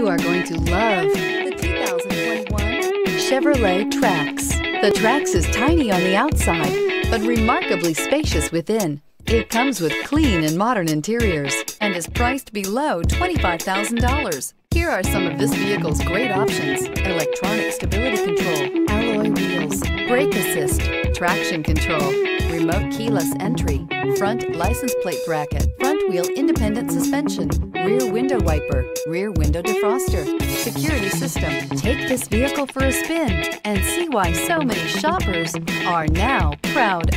You are going to love the 2021 Chevrolet Trax. The Trax is tiny on the outside, but remarkably spacious within. It comes with clean and modern interiors and is priced below $25,000. Here are some of this vehicle's great options. Electronic stability control, alloy wheels, brake assist, traction control, remote keyless entry, front license plate bracket, wheel independent suspension, rear window wiper, rear window defroster, security system. Take this vehicle for a spin and see why so many shoppers are now proud.